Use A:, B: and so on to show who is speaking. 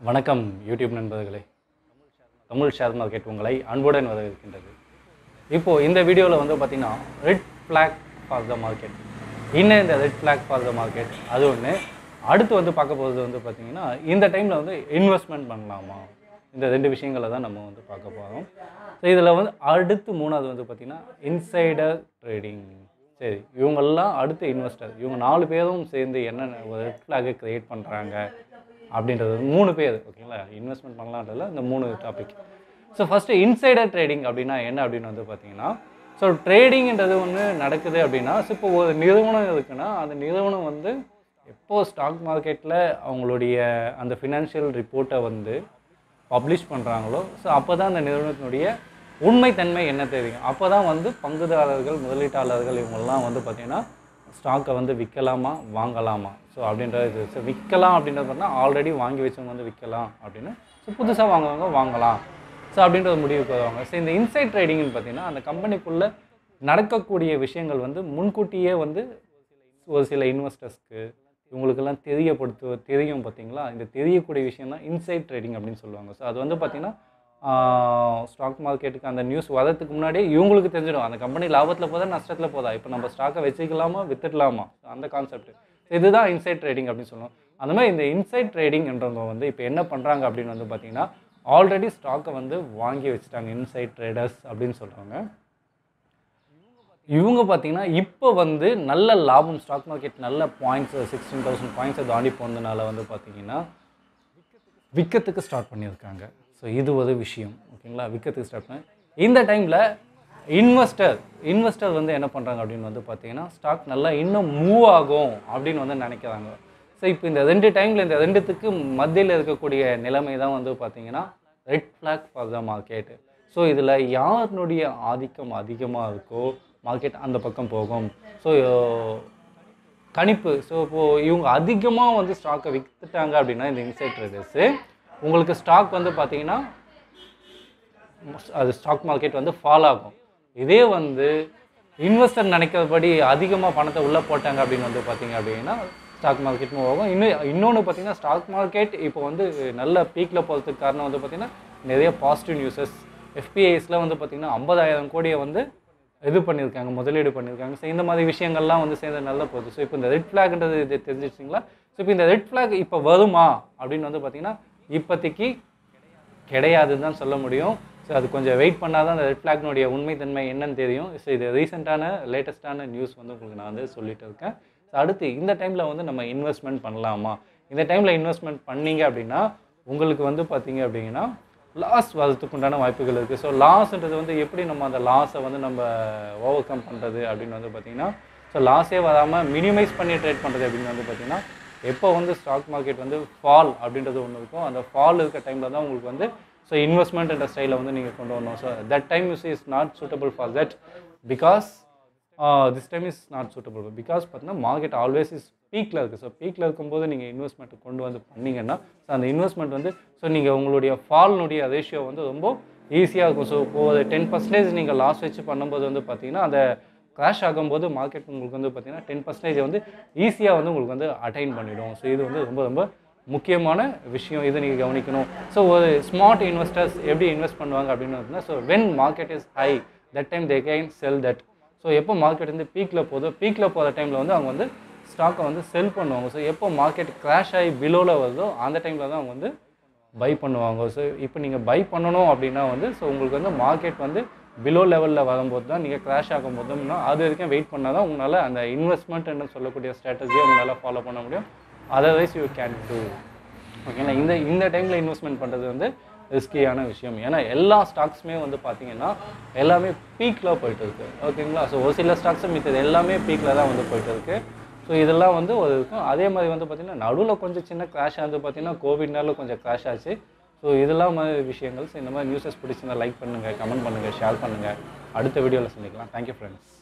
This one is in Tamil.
A: வணக்கம் யூடியூப் நண்பர்களே. தமிழ் ஷேர் மார்க்கெட் உங்களை அன்புடன் வரவேற்கின்றது. இப்போது இந்த வீடியோவில் வந்து பார்த்திங்கன்னா red flag for the market இன்னும் இந்த red flag for the market அது ஒன்று அடுத்து வந்து பார்க்க போகிறது வந்து பார்த்தீங்கன்னா இந்த டைமில் வந்து இன்வெஸ்ட்மெண்ட் பண்ணலாமா? இந்த ரெண்டு விஷயங்களை தான் நம்ம வந்து பார்க்க போகிறோம் ஸோ இதில் வந்து அடுத்து மூணாவது வந்து பார்த்திங்கன்னா இன்சைடர் ட்ரேடிங் சரி இவங்கெல்லாம் அடுத்த இன்வெஸ்டர் இவங்க நாலு பேரும் சேர்ந்து என்னென்ன ஒரு ரெட் ஃப்ளாகை க்ரியேட் பண்ணுறாங்க அப்படின்றது மூணு பேர் ஓகேங்களா? இன்வெஸ்ட்மெண்ட் பண்ணலான்றதுல இந்த மூணு topic so first insider trading அப்படின்னா என்ன அப்படின்னு வந்து பார்த்தீங்கன்னா ஸோ ட்ரேடிங்ன்றது ஒன்று நடக்குது அப்படின்னா ஸோ இப்போ ஒரு நிறுவனம் இருக்குன்னா அந்த நிறுவனம் வந்து எப்போது ஸ்டாக் மார்க்கெட்டில் அவங்களுடைய அந்த ஃபினான்ஷியல் ரிப்போர்ட்டை வந்து பப்ளிஷ் பண்ணுறாங்களோ ஸோ அப்போ தான் அந்த நிறுவனத்தினுடைய உண்மைத்தன்மை என்ன தெரியும். அப்போ தான் வந்து பங்குதாரர்கள் முதலீட்டாளர்கள் இவங்கெல்லாம் வந்து பார்த்திங்கன்னா ஸ்டாக்கை வந்து விற்கலாமா? வாங்கலாமா? ஸோ அப்படின்றது இது. ஸோ விற்கலாம் அப்படின்றது பார்த்தீங்கன்னா ஆல்ரெடி வாங்கி வச்சவங்க வந்து விற்கலாம் அப்படின்னு. ஸோ புதுசாக வாங்குவாங்க வாங்கலாம். ஸோ அப்படின்ற ஒரு முடிவுக்கு வருவாங்க. ஸோ இந்த இன்சைட் ட்ரேடிங்னு பார்த்தீங்கன்னா அந்த கம்பெனிக்குள்ளே நடக்கக்கூடிய விஷயங்கள் வந்து முன்கூட்டியே வந்து ஒரு சில இன்வெஸ்டர்ஸ்க்கு இவங்களுக்கெல்லாம் தெரியப்படுத்து தெரியும் பார்த்தீங்களா? இந்த தெரியக்கூடிய விஷயம் தான் இன்சைட் ட்ரேடிங் அப்படின்னு சொல்லுவாங்க. ஸோ அது வந்து பார்த்திங்கன்னா ஸ்டாக் மார்க்கெட்டுக்கு அந்த நியூஸ் வரதுக்கு முன்னாடியே இவங்களுக்கு தெரிஞ்சிடும். அந்த கம்பெனி லாபத்தில் போதா நஷ்டத்தில் போதா? இப்போ நம்ம ஸ்டாக்கை வச்சுக்கலாமா வித்துடலாமா? அந்த கான்செப்ட் இதுதான் இன்சைட் ட்ரேடிங் அப்படின்னு சொல்லுவோம். அந்த மாதிரி இந்த இன்சைட் ட்ரேடிங்ன்றவங்க வந்து இப்போ என்ன பண்ணுறாங்க அப்படின்னு வந்து பார்த்தீங்கன்னா ஆல்ரெடி ஸ்டாக்கை வந்து வாங்கி வச்சுட்டாங்க இன்சைட் ட்ரேடர்ஸ் அப்படின்னு சொல்கிறாங்க இவங்க பார்த்தீங்கன்னா இப்போ வந்து நல்ல லாபம் ஸ்டாக் மார்க்கெட் நல்ல பாயிண்ட்ஸ் சிக்ஸ்டீன் தௌசண்ட் பாயிண்ட்ஸை தாண்டி போனதுனால வந்து பார்த்தீங்கன்னா விற்கிறதுக்கு ஸ்டார்ட் பண்ணியிருக்காங்க. ஸோ இது ஒரு விஷயம். ஓகேங்களா விற்கிறதுக்கு ஸ்டார்ட் பண்ணேன் இந்த டைமில் இன்வெஸ்டர் இன்வெஸ்டர் வந்து என்ன பண்ணுறாங்க அப்படின்னு வந்து பார்த்தீங்கன்னா ஸ்டாக் நல்லா இன்னும் மூவ் ஆகும் அப்படின்னு வந்து நினைக்கிறாங்க. ஸோ இப்போ இந்த ரெண்டு டைமில் இந்த ரெண்டுத்துக்கு மத்தியில் இருக்கக்கூடிய நிலைமை தான் வந்து பார்த்தீங்கன்னா red flag for the market so இதில் யாருனுடைய ஆதிக்கம் அதிகமாக இருக்கோ மார்க்கெட் அந்த பக்கம் போகும். ஸோ கணிப்பு. ஸோ இப்போது இவங்க அதிகமாக வந்து ஸ்டாக்கை விற்றுட்டாங்க அப்படின்னா இந்த இன்சைட் ட்ரேடர்ஸு உங்களுக்கு ஸ்டாக் வந்து பார்த்தீங்கன்னா அது ஸ்டாக் மார்க்கெட் வந்து ஃபால் ஆகும். இதே வந்து இன்வெஸ்டர் நினைக்கிறபடி அதிகமாக பணத்தை உள்ளே போட்டாங்க அப்படின்னு வந்து பார்த்தீங்க அப்படின்னா ஸ்டாக் மார்க்கெட் மூவ் ஆகும். இன்னும் இன்னொன்று பார்த்தீங்கன்னா ஸ்டாக் மார்க்கெட் இப்போ வந்து நல்ல பீக்கில் போகிறதுக்கு காரணம் வந்து பார்த்தீங்கன்னா நிறைய பாசிட்டிவ் நியூஸஸ் எஃபிஐஸில் வந்து பார்த்தீங்கன்னா ஐம்பதாயிரம் கோடியை வந்து இது பண்ணியிருக்காங்க முதலீடு பண்ணியிருக்காங்க. ஸோ இந்த மாதிரி விஷயங்கள்லாம் வந்து சேர்ந்து நல்லா போகுது. ஸோ இப்போ இந்த ரெட் ஃப்ளாக்ன்றது இது தெரிஞ்சிச்சிங்களா ஸோ இப்போ இந்த ரெட் ஃப்ளாக் இப்போ வருமா அப்படின்னு வந்து பார்த்தீங்கன்னா இப்போதைக்கு கிடையாதுன்னு தான் சொல்ல முடியும். ஸோ அது கொஞ்சம் வெயிட் பண்ணால் தான் அந்த ரெட் ஃப்ளாக்னுடைய உண்மைத்தன்மை என்னன்னு தெரியும். ஸோ இது ரீசெண்டான லேட்டஸ்ட்டான நியூஸ் வந்து உங்களுக்கு நான் வந்து சொல்லிட்டு இருக்கேன். ஸோ அடுத்து இந்த டைமில் வந்து நம்ம இன்வெஸ்ட்மெண்ட் பண்ணலாமா? இந்த டைமில் இன்வெஸ்ட்மெண்ட் பண்ணீங்க அப்படின்னா உங்களுக்கு வந்து பார்த்தீங்க அப்படின்னா லாஸ் வரதுக்கு உண்டான வாய்ப்புகள் இருக்குது ஸோ லாஸ்ன்றது வந்து எப்படி நம்ம அந்த லாஸை வந்து நம்ம ஓவர் கம் பண்ணுறது அப்படின்னு வந்து பார்த்தீங்கன்னா ஸோ லாஸே வராமல் மினிமைஸ் பண்ணி ட்ரேட் பண்ணுறது அப்படின்னு வந்து பார்த்தீங்கன்னா எப்போ வந்து ஸ்டாக் மார்க்கெட் வந்து ஃபால் அப்படின்றது ஒன்று இருக்கும் அந்த ஃபால் இருக்க டைமில் தான் உங்களுக்கு வந்து ஸோ இன்வெஸ்ட்மெண்ட்ன்ற ஸ்டைலை வந்து நீங்கள் கொண்டு வரணும். So that time use is not suitable for that because this time is not suitable because பார்த்தீங்கன்னா மார்க்கெட் ஆல்வேஸ் இஸ் பீக்கில் இருக்குது ஸோ பீக்கில் இருக்கும்போது நீங்கள் இன்வெஸ்ட்மெண்ட் கொண்டு வந்து பண்ணிங்கன்னா ஸோ அந்த இன்வெஸ்ட்மெண்ட் வந்து ஸோ நீங்கள் உங்களுடைய ஃபால்னுடைய ரேஷியோ வந்து ரொம்ப ஈஸியாக இருக்கும். ஸோ ஒரு டென் பர்சன்டேஜ் நீங்கள் லாஸ் வச்சு பண்ணும்போது வந்து பார்த்தீங்கன்னா அந்த க்ராஷ் ஆகும்போது மார்க்கெட் உங்களுக்கு வந்து பார்த்தீங்கன்னா டென் பர்சன்டேஜ் வந்து ஈஸியாக வந்து உங்களுக்கு வந்து அட்டைன் பண்ணிவிடும் ஸோ இது வந்து ரொம்ப ரொம்ப முக்கியமான விஷயம். இதை நீங்கள் கவனிக்கணும். ஸோ ஒரு ஸ்மார்ட் இன்வெஸ்டர்ஸ் எப்படி இன்வெஸ்ட் பண்ணுவாங்க அப்படின்னு பார்த்தீங்கன்னா so when market is high that time they can sell that so எப்போ மார்க்கெட் வந்து பீக்கில் போதோ பீக்கில் போகிற டைமில் வந்து அவங்க வந்து ஸ்டாக்கை வந்து செல் பண்ணுவாங்க. ஸோ எப்போ மார்க்கெட் கிராஷ் ஆகி பிலோவில் வருதோ அந்த டைமில் தான் அவங்க வந்து பை பண்ணுவாங்க. ஸோ இப்போ நீங்கள் பை பண்ணணும் அப்படின்னா வந்து ஸோ உங்களுக்கு வந்து மார்க்கெட் வந்து பிலோ லெவலில் வரும்போது தான் நீங்கள் கிராஷ் ஆகும்போது தான் அது வரைக்கும் வெயிட் பண்ணால் தான் உங்களால் அந்த இன்வெஸ்ட்மெண்ட் சொல்லக்கூடிய ஸ்ட்ராட்டஜியை உங்களால் ஃபாலோ பண்ண முடியும். அதர்வைஸ் யூ கேன் டூ ஓகேங்களா இந்த இந்த டைமில் இன்வெஸ்ட்மெண்ட் பண்ணுறது வந்து ரிஸ்கியான விஷயம். ஏன்னா எல்லா ஸ்டாக்ஸுமே வந்து பார்த்தீங்கன்னா எல்லாமே பீக்கில் போயிட்டு இருக்கு. ஓகேங்களா ஸோ ஒரு சில ஸ்டாக்ஸும் மித்தது எல்லாமே பீக்கில் தான் வந்து போயிட்டு இருக்கு. ஸோ இதெல்லாம் வந்து ஒரு இருக்கும் அதே மாதிரி வந்து பார்த்திங்கன்னா நடுவில் கொஞ்சம் சின்ன கிராஷ் ஆகுது பார்த்தீங்கன்னா கோவிட்னால கொஞ்சம் கிராஷ் ஆச்சு. ஸோ இதெல்லாம் மாதிரி விஷயங்கள் இந்த மாதிரி நியூஸஸ் பிடிச்சிருந்தா லைக் பண்ணுங்கள் கமெண்ட் பண்ணுங்கள் ஷேர் பண்ணுங்கள் அடுத்த வீடியோவில் சந்திக்கலாம். Thank you friends